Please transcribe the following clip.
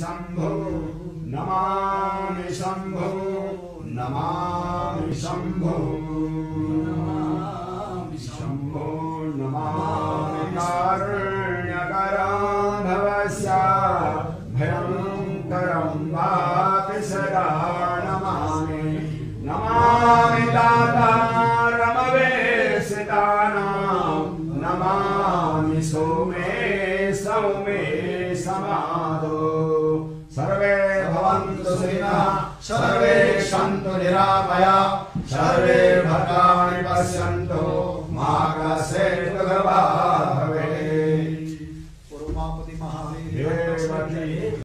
शम्भो नमामि शम्भो नमामि शम्भो नमामि शम्भो नमामि कारुण्यकराधवस्य भयङ्करं वापि सदा नमामि। नमामि दातारमवेशितानां नमामि सोमे सौमे समादो। सर्वे भवन्तु श्रिनः सर्वे सन्तु निरामया सर्वे भद्राणि पश्यन्तु मा कसेतु गर्भा भवेत्